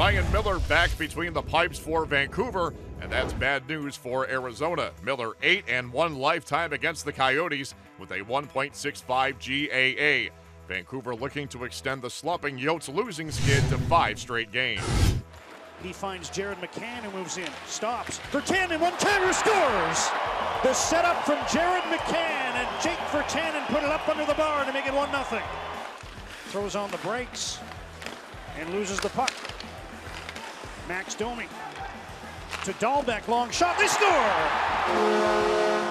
Ryan Miller back between the pipes for Vancouver, and that's bad news for Arizona. Miller 8 and 1 lifetime against the Coyotes with a 1.65 GAA. Vancouver looking to extend the slumping Yotes losing skid to five straight games. He finds Jared McCann who moves in, stops. Virtanen, one timer scores! The setup from Jared McCann and Jake Virtanen put it up under the bar to make it 1 0. Throws on the brakes and loses the puck. Max Domi to Dahlbeck, long shot, they score!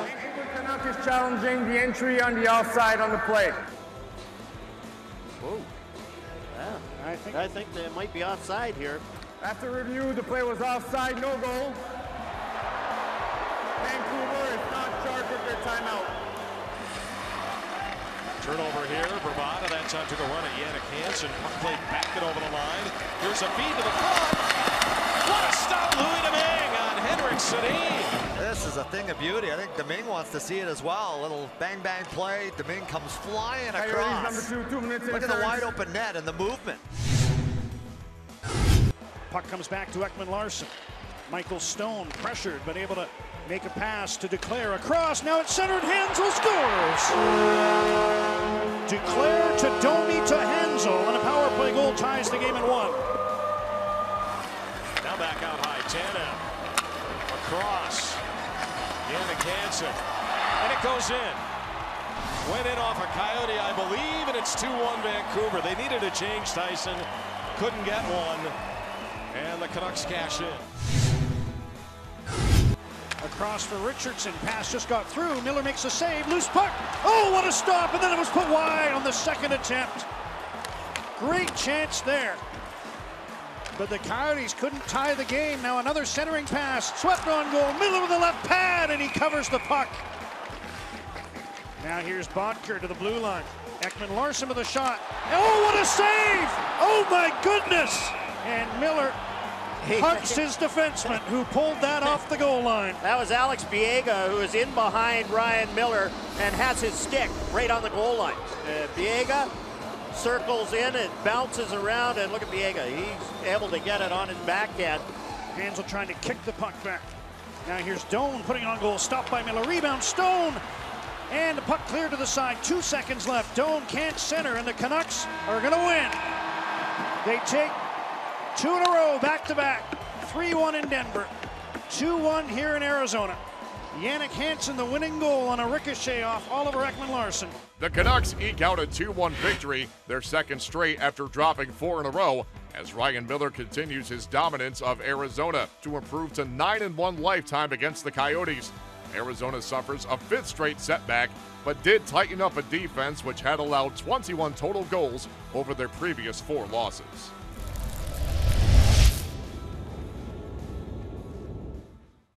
Vancouver Canuck is challenging the entry on the offside on the play. Whoa. Yeah, I think I think they might be offside here. After review, the play was offside, no goal. Vancouver is not charged with their timeout. Turnover here, Vrbata. That time took a run at Jannik Hansen. Puck played back and over the line. Here's a feed to the front. What a stop, Louis Domingue on Henrik Sedin. This is a thing of beauty. I think Domingue wants to see it as well. A little bang bang play. Domingue comes flying across. number two, two minutes Look at the wide open net and the movement. Puck comes back to Ekman Larsson. Michael Stone pressured, but able to make a pass to Duclair across. Now it's centered. Hanzal scores. Duclair to Domi to Hanzal, Tanev. Across. Jannik Hansen. And it goes in. Went in off a Coyote, I believe, and it's 2-1 Vancouver. They needed a change, Tyson. Couldn't get one. And the Canucks cash in. Across for Richardson. Pass just got through. Miller makes a save. Loose puck. Oh, what a stop! And then it was put wide on the second attempt. Great chance there. But the Coyotes couldn't tie the game. Now another centering pass. Swept on goal. Miller with the left pad, and he covers the puck. Now here's Boedker to the blue line. Ekman Larsson with a shot. Oh, what a save! Oh my goodness! And Miller hugs his defenseman who pulled that off the goal line. That was Alex Biega who is in behind Ryan Miller and has his stick right on the goal line. Uh, Biega circles in and bounces around, and look at Biega. He's able to get it on his backhand. Hanzal trying to kick the puck back. Now here's Doan putting on goal. Stopped by Miller. Rebound. Stone. And the puck cleared to the side. Two seconds left. Doan can't center, and the Canucks are going to win. They take two in a row, back to back. 3 1 in Denver. 2 1 here in Arizona. Jannik Hansen, the winning goal on a ricochet off Oliver Ekman Larsson. The Canucks eke out a 2 1 victory, their second straight after dropping four in a row, as Ryan Miller continues his dominance of Arizona to improve to 9 1 lifetime against the Coyotes. Arizona suffers a fifth straight setback, but did tighten up a defense which had allowed 21 total goals over their previous four losses.